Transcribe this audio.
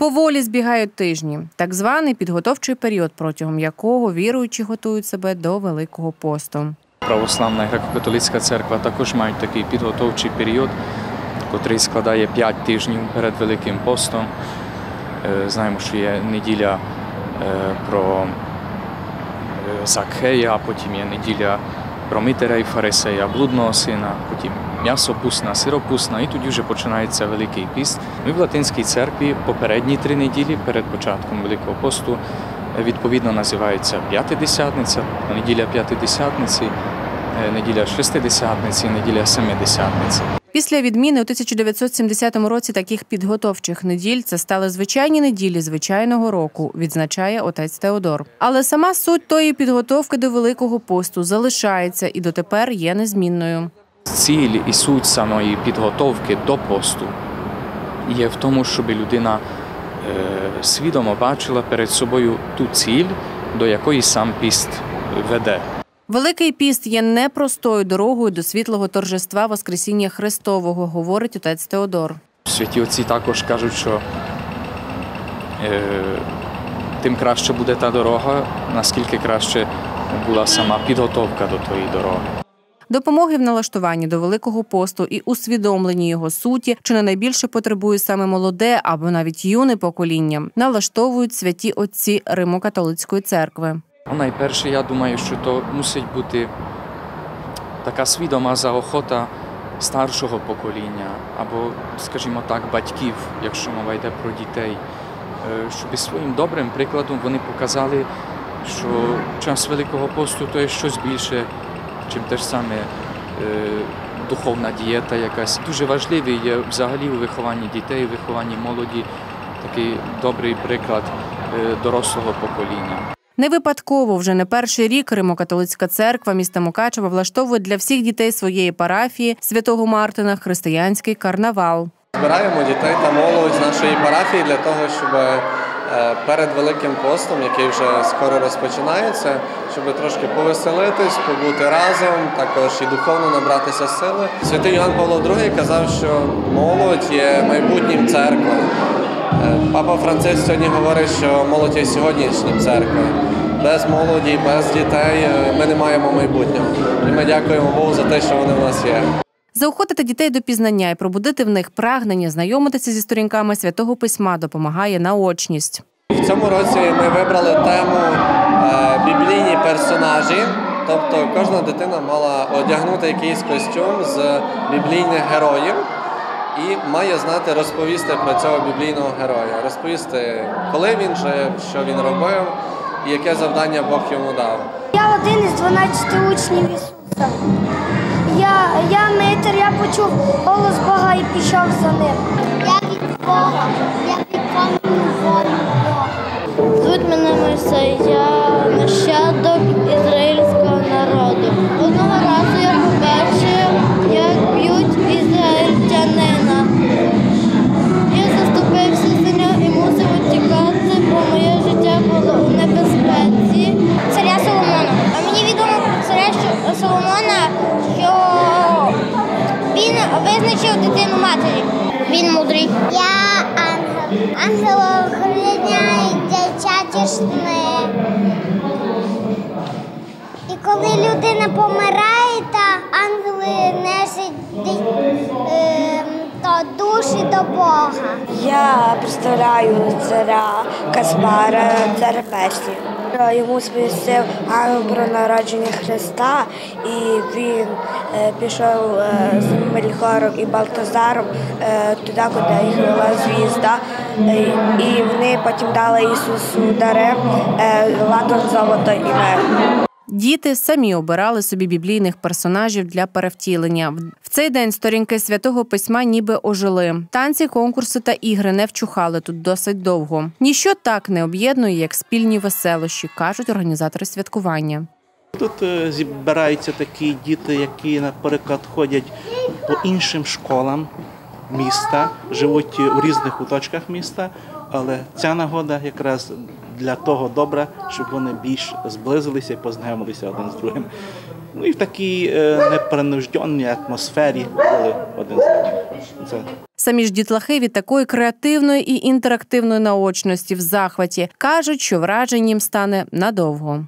Поволі збігають тижні, так званий підготовчий період, протягом якого віруючі готують себе до Великого посту. Православна греко-католицька церква також мають такий підготовчий період, котрий складає 5 тижнів перед Великим постом. Е, Знаємо, що є неділя е, про е, Закхея, а потім є неділя про Митера і Фарисея, блудного сина, потім м'ясопусна, сиропусна, і тоді вже починається Великий піст. Ми в Латинській церкві попередні три неділі перед початком Великого посту е, відповідно називаються П'ятидесятниця, неділя П'ятидесятниці, е, неділя Шестидесятниці, неділя Семидесятниці. Після відміни у 1970 році таких підготовчих неділь це стали звичайні неділі звичайного року, відзначає отець Теодор. Але сама суть тої підготовки до Великого посту залишається і дотепер є незмінною. Ціль і суть самої підготовки до посту є в тому, щоб людина е, свідомо бачила перед собою ту ціль, до якої сам піст веде. Великий піст є непростою дорогою до світлого торжества Воскресіння Христового, говорить отець Теодор. Святі отці також кажуть, що е, тим краще буде та дорога, наскільки краще була сама підготовка до тої дороги. Допомоги в налаштуванні до Великого посту і усвідомленні його суті, чи не найбільше потребує саме молоде або навіть юне покоління, налаштовують святі отці Римо-католицької церкви. Ну, найперше, я думаю, що то мусить бути така свідома заохота старшого покоління, або, скажімо так, батьків, якщо мова йде про дітей, е, щоб своїм добрим прикладом вони показали, що час Великого посту то є щось більше, чим те ж саме е, духовна дієта якась. Дуже важливий є взагалі у вихованні дітей, у вихованні молоді такий добрий приклад е, дорослого покоління. Не випадково вже не перший рік Римо-католицька церква міста Мукачева влаштовує для всіх дітей своєї парафії святого Мартина християнський карнавал. Збираємо дітей та молодь з нашої парафії для того, щоб е, перед Великим постом, який вже скоро розпочинається, щоб трошки повеселитись, побути разом, також і духовно набратися сили. Святий Йоанн Павло II казав, що молодь є майбутнім церкви. Папа Франциск сьогодні говорить, що молодь є сьогоднішнім церквою. Без молоді, без дітей е, ми не маємо майбутнього. І ми дякуємо Богу за те, що вони в нас є. Заохотити дітей до пізнання і пробудити в них прагнення знайомитися зі сторінками святого письма допомагає наочність. В цьому році ми вибрали тему е, біблійні персонажі. Тобто кожна дитина мала одягнути якийсь костюм з біблійних героїв і має знати розповісти про цього біблійного героя, розповісти, коли він жив, що він робив і яке завдання Бог йому дав. Я один із 12 учнів Ісуса. Я, я митер, я почув голос Бога і пішов за ним. Я від Бога, я волю Бога. Звуть мене Мойсей, я визначив дитину матері. Він мудрий. Я ангел. Ангел охороняє дитячі сни. І коли людина помирає, та ангели несуть то душі до Бога. Я представляю царя Каспара, царя Персії. Йому сповістив ангел про народження Христа, і він е, пішов е, з Мельхором і Балтазаром е, туди, куди їх вела звізда. Е, і вони потім дали Ісусу дари е, ладан, золото і мир. Діти самі обирали собі біблійних персонажів для перевтілення. В цей день сторінки святого письма ніби ожили. Танці, конкурси та ігри не вчухали тут досить довго. Ніщо так не об'єднує, як спільні веселощі, кажуть організатори святкування. Тут е, зібираються такі діти, які, наприклад, ходять по іншим школам міста, живуть у різних куточках міста, але ця нагода якраз для того добра, щоб вони більш зблизилися і познайомилися один з другим. Ну і в такій е, непринужденній атмосфері були один з одним. Самі ж дітлахи від такої креативної і інтерактивної наочності в захваті кажуть, що враженням стане надовго.